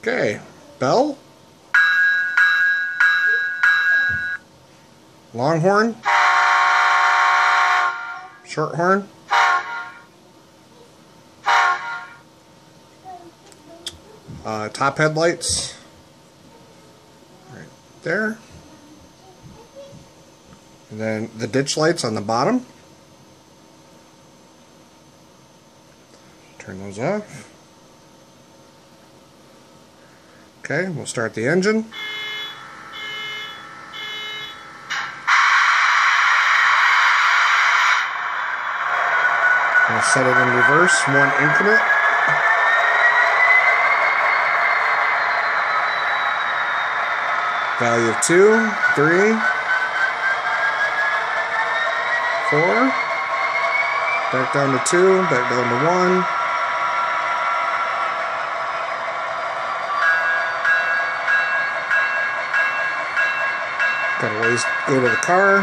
Okay, bell. Longhorn. Shorthorn. Uh, top headlights. Right there. And then the ditch lights on the bottom. Turn those off. Okay, we'll start the engine. I'll set it in reverse, one increment. Value of two, three, four, back down to two, back down to one. Got a ways go to the car.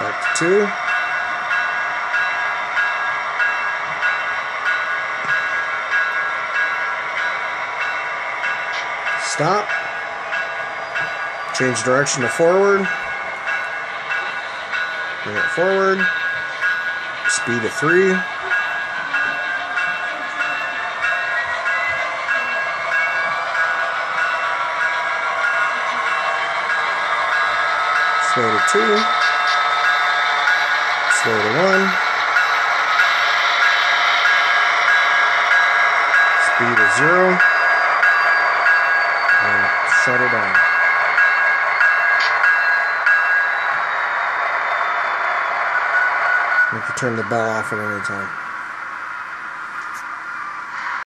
Back to two. Stop. Change direction to forward. Bring it forward. Speed of three. Slow to two. Slow to one. Speed of zero. And it down. You can turn the bell off at any time.